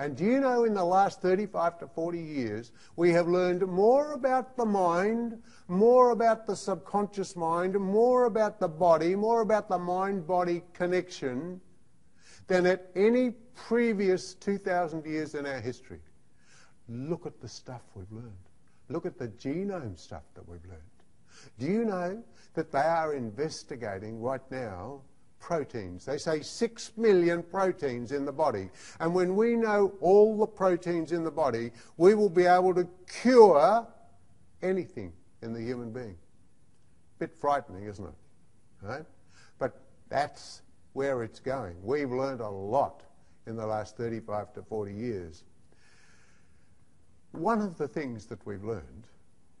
And do you know in the last 35 to 40 years, we have learned more about the mind, more about the subconscious mind, more about the body, more about the mind body connection than at any previous 2,000 years in our history. Look at the stuff we've learned. Look at the genome stuff that we've learned. Do you know that they are investigating right now proteins? They say six million proteins in the body. And when we know all the proteins in the body, we will be able to cure anything in the human being. Bit frightening, isn't it? Right? But that's where it's going. We've learned a lot in the last 35 to 40 years. One of the things that we've learned,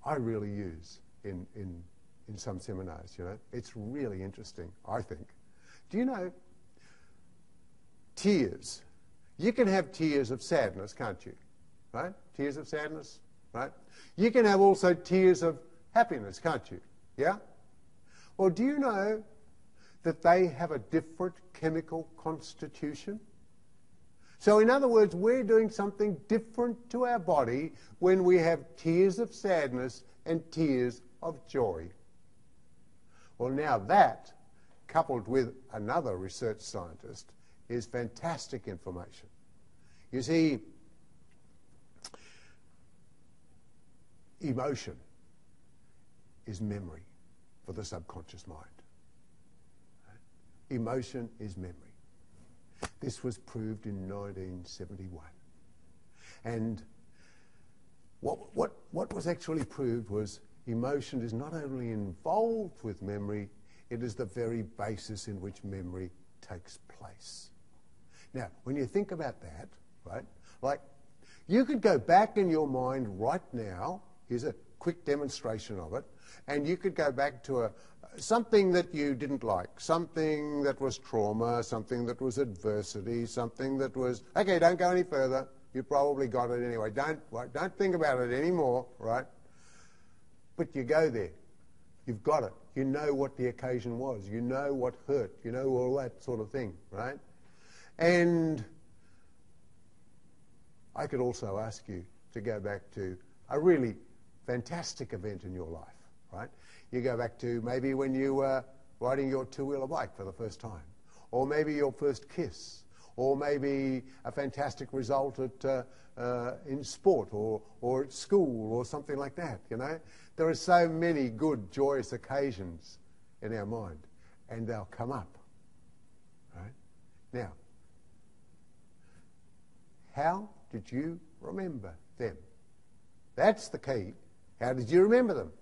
I really use in, in, in some seminars, you know. It's really interesting, I think. Do you know tears? You can have tears of sadness, can't you? Right? Tears of sadness, right? You can have also tears of happiness, can't you? Yeah? Well, do you know that they have a different chemical constitution? So, in other words, we're doing something different to our body when we have tears of sadness and tears of joy. Well, now that, coupled with another research scientist, is fantastic information. You see, emotion is memory for the subconscious mind. Emotion is memory. This was proved in 1971. And what, what, what was actually proved was emotion is not only involved with memory, it is the very basis in which memory takes place. Now, when you think about that, right, like you could go back in your mind right now, here's a quick demonstration of it, and you could go back to a, something that you didn't like, something that was trauma, something that was adversity, something that was, okay, don't go any further. You probably got it anyway. Don't, don't think about it anymore, right? But you go there. You've got it. You know what the occasion was. You know what hurt. You know all that sort of thing, right? And I could also ask you to go back to a really fantastic event in your life, right? You go back to maybe when you were riding your two-wheeler bike for the first time, or maybe your first kiss, or maybe a fantastic result at, uh, uh, in sport or, or at school or something like that, you know. There are so many good, joyous occasions in our mind, and they'll come up, right? Now, how did you remember them? That's the key. How did you remember them?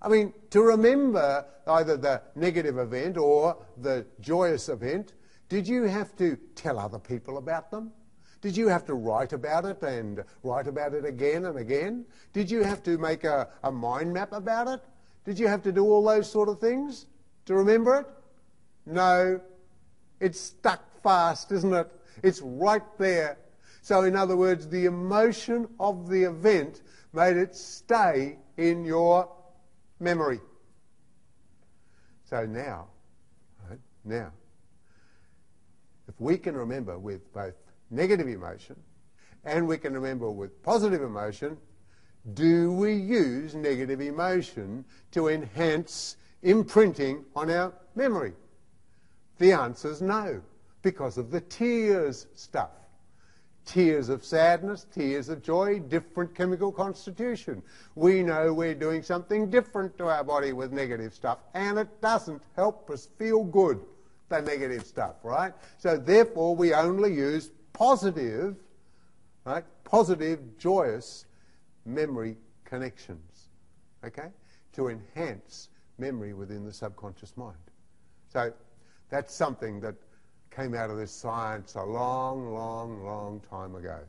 I mean, to remember either the negative event or the joyous event, did you have to tell other people about them? Did you have to write about it and write about it again and again? Did you have to make a, a mind map about it? Did you have to do all those sort of things to remember it? No. It's stuck fast, isn't it? It's right there. So, in other words, the emotion of the event made it stay in your memory. So now, right, now, we can remember with both negative emotion and we can remember with positive emotion, do we use negative emotion to enhance imprinting on our memory? The answer is no, because of the tears stuff. Tears of sadness, tears of joy, different chemical constitution. We know we're doing something different to our body with negative stuff, and it doesn't help us feel good, the negative stuff, right? So therefore, we only use positive, right? Positive, joyous memory connections, okay? To enhance memory within the subconscious mind. So that's something that came out of this science a long, long, long time ago.